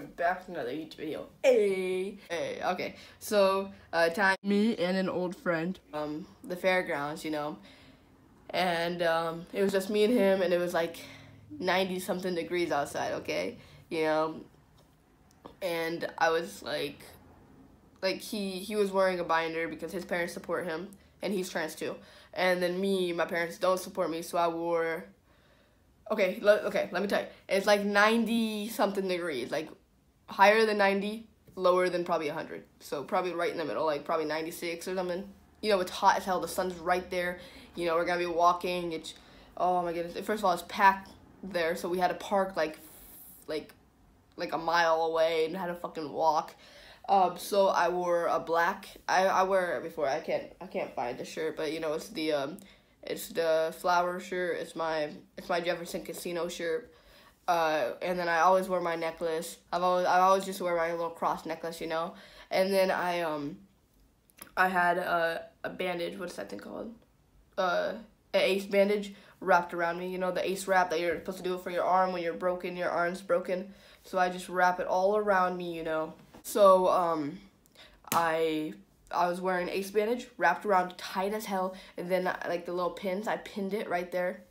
back to another YouTube video. Hey, hey, okay. So, uh, time me and an old friend, um, the fairgrounds, you know, and um, it was just me and him, and it was like ninety something degrees outside. Okay, you know, and I was like, like he he was wearing a binder because his parents support him, and he's trans too. And then me, my parents don't support me, so I wore okay, okay, let me tell you. It's like 90 something degrees, like higher than 90, lower than probably 100. So probably right in the middle, like probably 96 or something. You know, it's hot as hell. The sun's right there. You know, we're gonna be walking. It's oh my goodness. First of all, it's packed there, so we had to park like like like a mile away and had to fucking walk. Um, so I wore a black. I I wear it before. I can't I can't find the shirt, but you know it's the um it's the flower shirt. It's my it's my Jefferson Casino shirt. Uh, and then I always wear my necklace. I've always I always just wear my little cross necklace, you know. And then I um I had a a bandage. What's that thing called? Uh, an ace bandage wrapped around me. You know the ace wrap that you're supposed to do for your arm when you're broken. Your arm's broken. So I just wrap it all around me, you know. So um, I I was wearing ace bandage wrapped around tight as hell, and then like the little pins, I pinned it right there,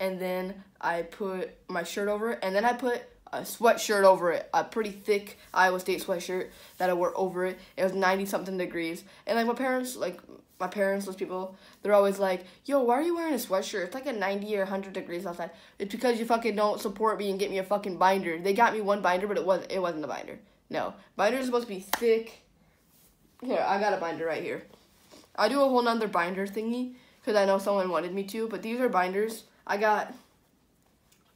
and then I put my shirt over it, and then I put a sweatshirt over it, a pretty thick Iowa State sweatshirt that I wore over it. It was ninety something degrees, and like my parents, like my parents, those people, they're always like, "Yo, why are you wearing a sweatshirt? It's like a ninety or hundred degrees outside." It's because you fucking don't support me and get me a fucking binder. They got me one binder, but it wasn't, it wasn't a binder. No, binder is supposed to be thick here, I got a binder right here. I do a whole nother binder thingy because I know someone wanted me to, but these are binders. I got,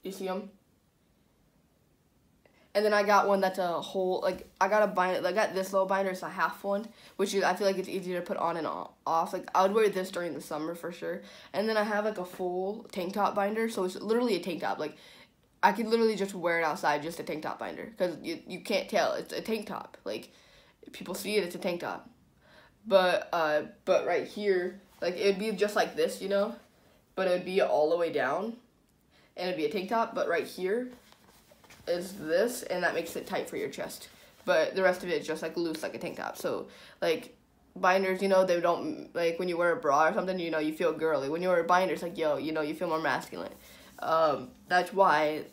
you see them? And then I got one that's a whole, like, I got a binder, I got this little binder, it's a half one, which is, I feel like it's easier to put on and off. Like, I would wear this during the summer for sure. And then I have, like, a full tank top binder, so it's literally a tank top. Like, I could literally just wear it outside, just a tank top binder, because you, you can't tell. It's a tank top. Like, people see it, it's a tank top. But uh, but right here, like it'd be just like this, you know, but it'd be all the way down, and it'd be a tank top. But right here is this, and that makes it tight for your chest. But the rest of it is just like loose, like a tank top. So like binders, you know, they don't like when you wear a bra or something, you know, you feel girly. When you wear binders, like yo, you know, you feel more masculine. Um, that's why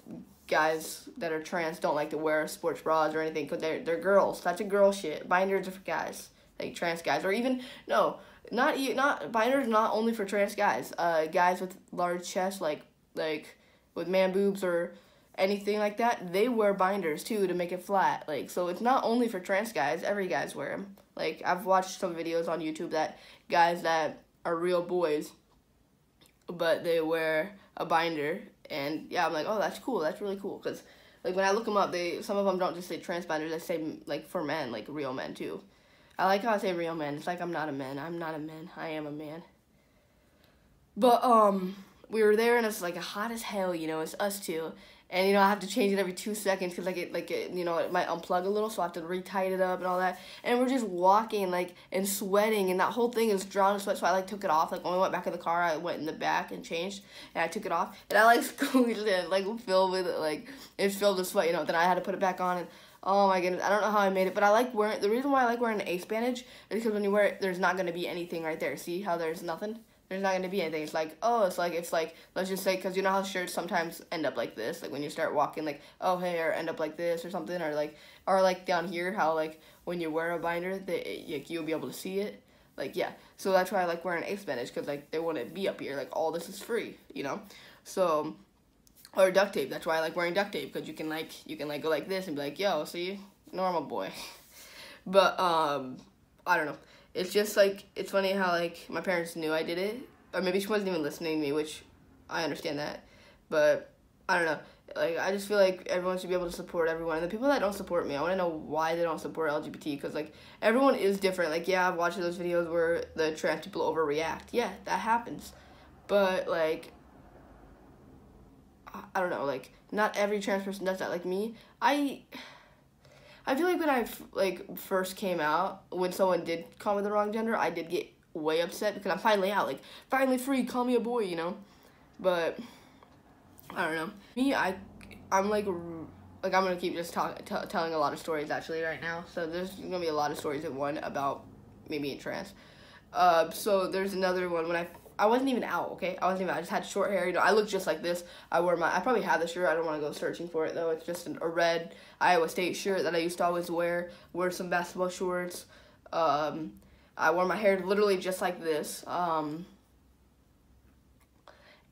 guys that are trans don't like to wear sports bras or anything because they're they're girls. That's a girl shit. Binders are for guys, like trans guys, or even no, not not binders not only for trans guys. Uh, guys with large chests, like like with man boobs or anything like that, they wear binders too to make it flat. Like so, it's not only for trans guys. Every guys wear them. Like I've watched some videos on YouTube that guys that are real boys, but they wear a binder and yeah, I'm like, oh, that's cool. That's really cool. Cause like when I look them up, they some of them don't just say trans binders. They say like for men, like real men too. I like how I say real men. It's like I'm not a man. I'm not a man. I am a man. But um, we were there and it's like hot as hell. You know, it's us two and you know I have to change it every two seconds because like it like it, you know it might unplug a little, so I have to retight it up and all that. And we're just walking like and sweating, and that whole thing is drawn in sweat. So I like took it off. Like when we went back in the car, I went in the back and changed, and I took it off, and I like squeezed it, like filled with it, like it's filled with sweat. You know, then I had to put it back on and. Oh my goodness, I don't know how I made it, but I like wearing, the reason why I like wearing an ace bandage is because when you wear it, there's not going to be anything right there. See how there's nothing? there's not gonna be anything. It's like, oh, it's like, it's like, let's just say, because you know how shirts sometimes end up like this, like when you start walking, like, oh, hey, or end up like this or something, or like, or like down here, how like when you wear a binder, they, like, you'll be able to see it. Like, yeah. So that's why I like wearing an ace bandage, because like they want to be up here, like all this is free, you know? So, or duct tape. That's why I like wearing duct tape, because you can like, you can like go like this and be like, yo, see, normal boy. but, um, I don't know it's just like it's funny how like my parents knew I did it, or maybe she wasn't even listening to me, which I understand that, but I don't know. Like I just feel like everyone should be able to support everyone. And the people that don't support me, I want to know why they don't support LGBT. Because like everyone is different. Like yeah, I've watched those videos where the trans people overreact. Yeah, that happens, but like I don't know. Like not every trans person does that. Like me, I. I feel like when I like first came out, when someone did call me the wrong gender, I did get way upset because I'm finally out, like finally free, call me a boy, you know. But I don't know. Me, I I'm like like I'm gonna keep just talk, telling a lot of stories actually right now. So there's gonna be a lot of stories in one about me being trans. Uh, so there's another one when I I wasn't even out. Okay, I wasn't even. I just had short hair. You know, I look just like this. I wore my. I probably had the shirt. I don't want to go searching for it though. It's just an, a red Iowa State shirt that I used to always wear. Wear some basketball shorts. Um, I wore my hair literally just like this. Um,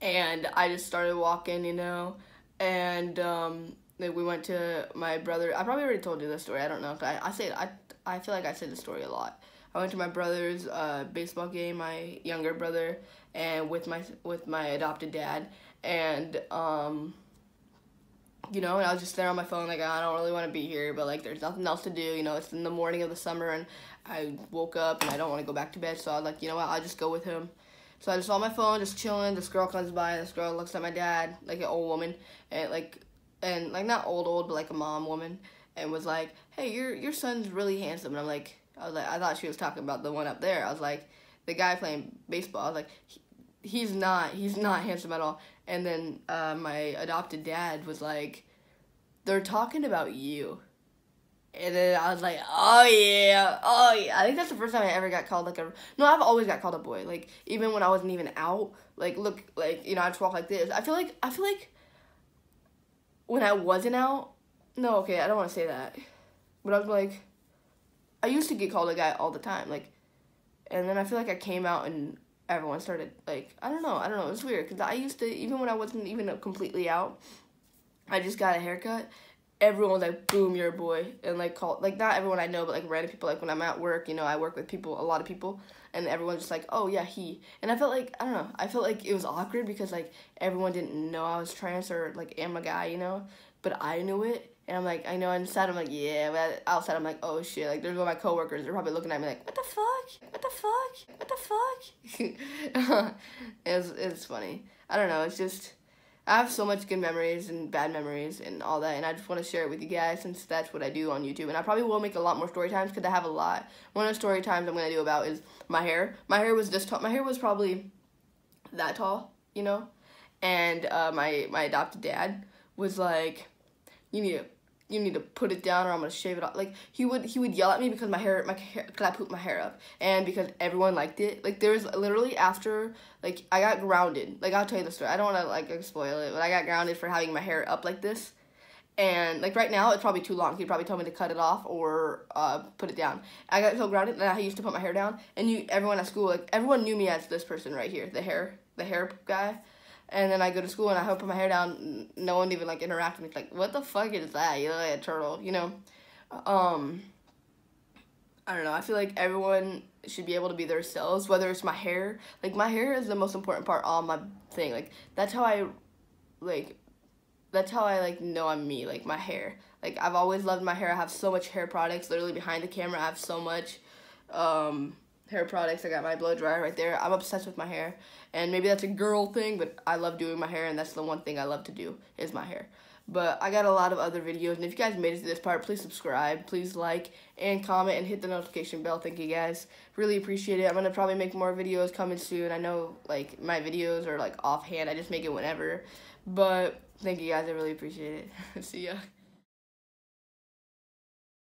and I just started walking, you know, and um, we went to my brother. I probably already told you this story. I don't know. I I say I I feel like I say the story a lot. I went to my brother's uh, baseball game, my younger brother, and with my with my adopted dad, and um, you know, and I was just there on my phone like I don't really want to be here, but like there's nothing else to do. You know, it's in the morning of the summer, and I woke up and I don't want to go back to bed, so I was like, you know what, I'll just go with him. So I just on my phone, just chilling. This girl comes by. This girl looks at my dad, like an old woman, and like, and like not old old, but like a mom woman, and was like, "Hey, your your son's really handsome." And I'm like, I was like, I thought she was talking about the one up there. I was like, the guy playing baseball. I was like, he, he's not, he's not handsome at all. And then uh, my adopted dad was like, they're talking about you. And then I was like, oh yeah, oh yeah. I think that's the first time I ever got called like a. No, I've always got called a boy. Like even when I wasn't even out. Like look, like you know, I just walk like this. I feel like I feel like when I wasn't out. No, okay, I don't want to say that. But I was like, I used to get called a guy all the time, like, and then I feel like I came out and everyone started like I don't know, I don't know, it's weird because I used to even when I wasn't even completely out, I just got a haircut. Everyone was like, "Boom, you're a boy," and like call like not everyone I know, but like random people. Like when I'm at work, you know, I work with people, a lot of people, and everyone's just like, "Oh yeah, he." And I felt like I don't know, I felt like it was awkward because like everyone didn't know I was trans or like am a guy, you know, but I knew it and I'm like, I know inside I'm like, yeah, but outside I'm like, oh shit. Like there's one of my coworkers, they're probably looking at me like, what the fuck? What the fuck? What the fuck? it's it's funny. I don't know. It's just I have so much good memories and bad memories and all that, and I just want to share it with you guys since that's what I do on YouTube. And I probably will make a lot more story times because I have a lot. One of the story times I'm gonna do about is my hair. My hair was this tall. My hair was probably that tall, you know, and uh, my my adopted dad was like, you need to you need to put it down or I'm gonna shave it off. Like he would he would yell at me because my hair my hair cause I pooped my hair up and because everyone liked it. Like there was literally after like I got grounded. Like I'll tell you the story. I don't wanna like spoil it, but I got grounded for having my hair up like this. And like right now it's probably too long. He'd probably tell me to cut it off or uh, put it down. I got so grounded that I used to put my hair down and you everyone at school like everyone knew me as this person right here, the hair the hair guy and then I go to school and I put my hair down. No one even like interact with me. like, what the fuck is that? You look like a turtle, you know. Um, I don't know. I feel like everyone should be able to be themselves. Whether it's my hair, like my hair is the most important part on my thing. Like that's how I, like, that's how I like know I'm me. Like my hair. Like I've always loved my hair. I have so much hair products. Literally behind the camera, I have so much. Um, hair products. I got my blow dryer right there. I'm obsessed with my hair. And maybe that's a girl thing, but I love doing my hair and that's the one thing I love to do is my hair. But I got a lot of other videos and if you guys made it to this part, please subscribe, please like and comment and hit the notification bell. Thank you guys. Really appreciate it. I'm going to probably make more videos coming soon. I know like my videos are like offhand. I just make it whenever. But thank you guys. I really appreciate it. See ya.